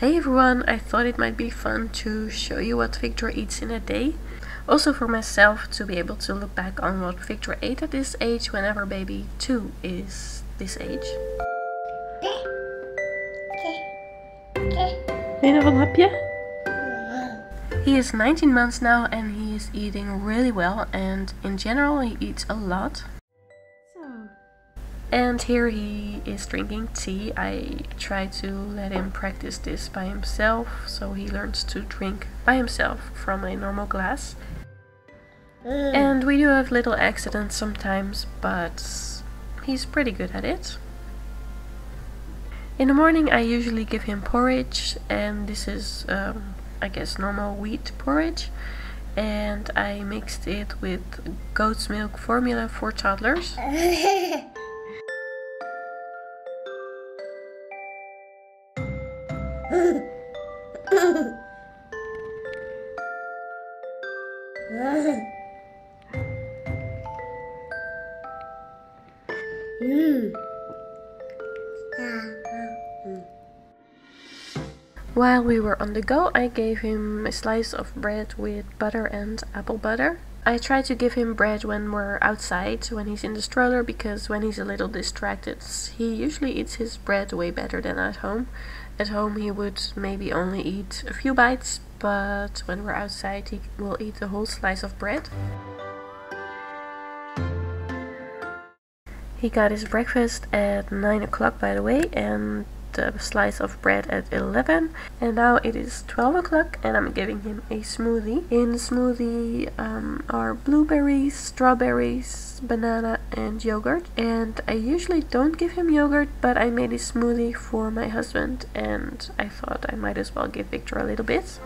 Hey everyone, I thought it might be fun to show you what Victor eats in a day. Also for myself to be able to look back on what Victor ate at this age whenever baby 2 is this age. Je nog een hapje? He is 19 months now and he is eating really well and in general he eats a lot. And here he is drinking tea. I try to let him practice this by himself so he learns to drink by himself from a normal glass. And we do have little accidents sometimes, but he's pretty good at it. In the morning I usually give him porridge and this is um, I guess normal wheat porridge and I mixed it with goat's milk formula for toddlers. While we were on the go, I gave him a slice of bread with butter and apple butter. I try to give him bread when we're outside, when he's in the stroller, because when he's a little distracted, he usually eats his bread way better than at home. At home he would maybe only eat a few bites, but when we're outside he will eat the whole slice of bread. He got his breakfast at 9 o'clock by the way, and a slice of bread at 11 and now it is 12 o'clock and I'm giving him a smoothie. In the smoothie um, are blueberries, strawberries, banana and yogurt and I usually don't give him yogurt but I made a smoothie for my husband and I thought I might as well give Victor a little bit.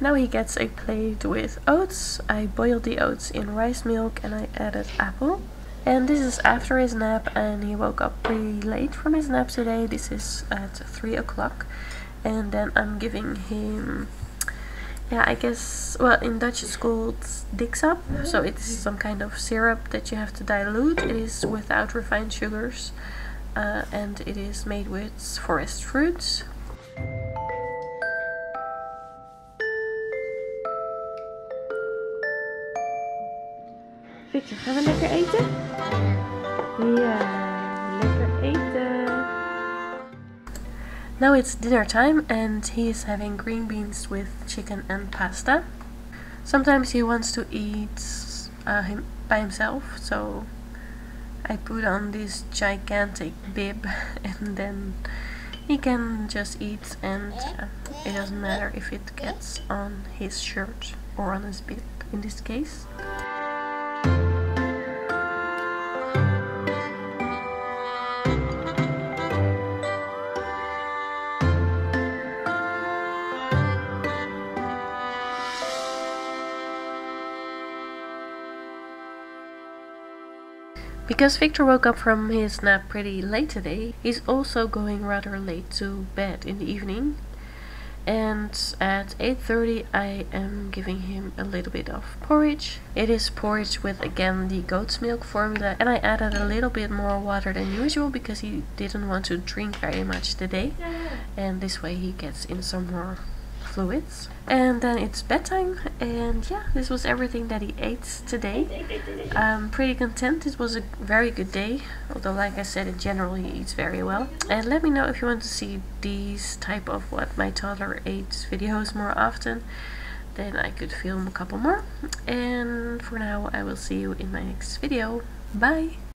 Now he gets a plate with oats. I boiled the oats in rice milk and I added apple. And this is after his nap and he woke up pretty late from his nap today. This is at 3 o'clock. And then I'm giving him, yeah, I guess, well, in Dutch it's called diksap. So it's some kind of syrup that you have to dilute. It is without refined sugars. Uh, and it is made with forest fruits. Gaan we lekker eten? Ja, lekker eten. Now it's dinner time and he is having green beans with chicken and pasta. Sometimes he wants to eat uh, him by himself, so I put on this gigantic bib and then he can just eat and uh, it doesn't matter if it gets on his shirt or on his bib in this case. Because Victor woke up from his nap pretty late today, he's also going rather late to bed in the evening. And at 8.30 I am giving him a little bit of porridge. It is porridge with again the goat's milk formula and I added a little bit more water than usual because he didn't want to drink very much today. And this way he gets in some more fluids. And then it's bedtime and yeah, this was everything that he ate today. I'm pretty content, it was a very good day, although like I said in general he eats very well. And let me know if you want to see these type of what my toddler ate videos more often. Then I could film a couple more. And for now I will see you in my next video. Bye!